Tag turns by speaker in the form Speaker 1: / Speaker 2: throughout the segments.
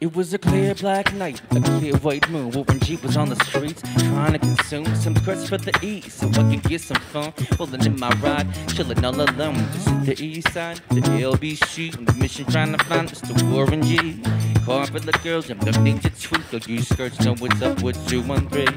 Speaker 1: It was a clear black night, a clear white moon. When G was on the streets trying to consume some skirts for the east so I could get some fun. Pulling in my ride, chilling all alone. Just at the east side, the LBC, on the mission trying to find Mr. Warren G. Car for the girls the need to tweak. You skirts know what's up with 213.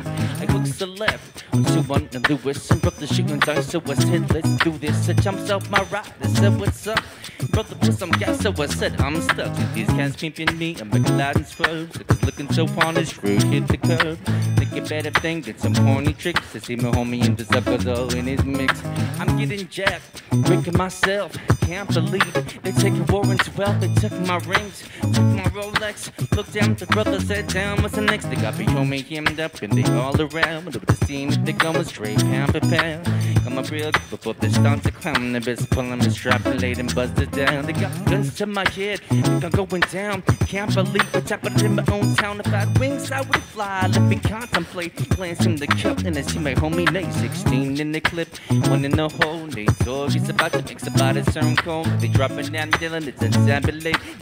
Speaker 1: I hooks the left on 21 and Lewis and broke the shooting dice. So I said, let's do this. I jumps off my ride. I said, what's up? Brother put some gas, so I said, I'm stuck. These cats pimping me, I'm and swerves. Cause looking so polished, rude hit the curb. Think a better thing than some horny tricks. To see my homie in the all in his mix. I'm getting jacked, breaking myself. Can't believe they taking Warren's wealth. They took my rings, took my Rolex. Looked down, the brother said down. What's the next? They got me homie hemmed up and they all around. But the scene if they going straight pound for pound. Got my real before they start to clown. The best pulling the strap and laid and buzzed down. They got guns to my head, I'm going down. Can't believe it happened in my own town. If I had wings, I would fly. Let me contemplate. Glancing the cup and I see my homie Nate 16 in the clip. One in the hole. Nate dog is about to mix about his own cone. They dropping down Dylan, it's ensemble.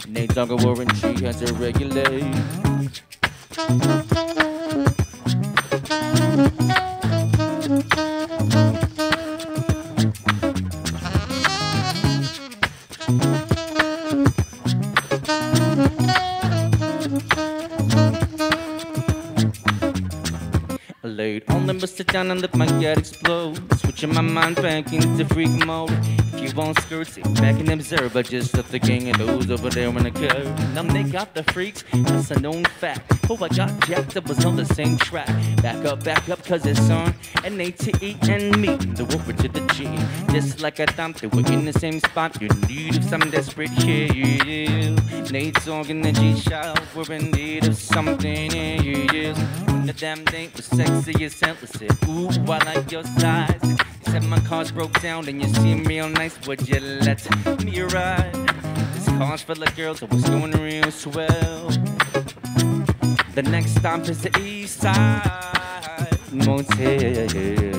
Speaker 1: Nate dog a Warren G has to regulate. I laid on the sit down and let my gut explode. Switching my mind back into freak mode. If you want skirts, sit back and observe. I just left the gang of those over there on the curb. Now they got the freaks, that's a known fact. Oh, I got jacked up, was on the same track. Back up, back up, cause it's on. N A T E and me, the whooper to the G. Just like I thought they were in the same spot. You need of some desperate shit. Nate's on in the G shop. We're in need of something. Yeah, yeah, the damn thing was sexy as hell, Ooh, I like your size. You said my car's broke down and you seem real nice. Would you let me ride? This car's full of girls, I was going real swell. The next stop is the East Side Motel.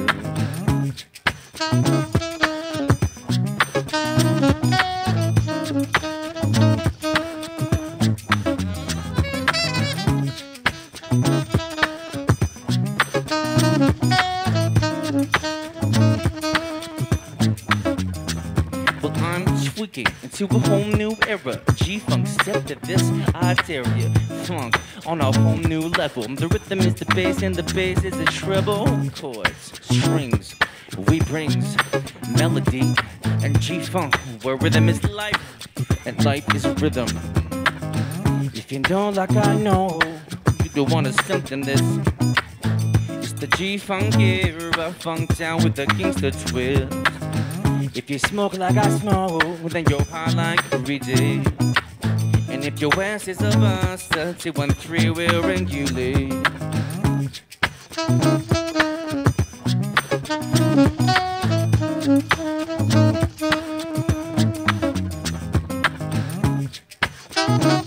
Speaker 1: Well, I'm tweaking into a whole new era. G-Funk stepped to this area. Funk on a whole new level. The rhythm is the bass and the bass is the treble. Chords, strings, we brings melody and G-Funk where rhythm is life and life is rhythm. If you know like I know, you don't wanna something this. It's the G-Funk era, funk down with the gangster twist. If you smoke like I smoke, then you're high like every day. And if your ass is a buster, 213 will regulate.
Speaker 2: Thank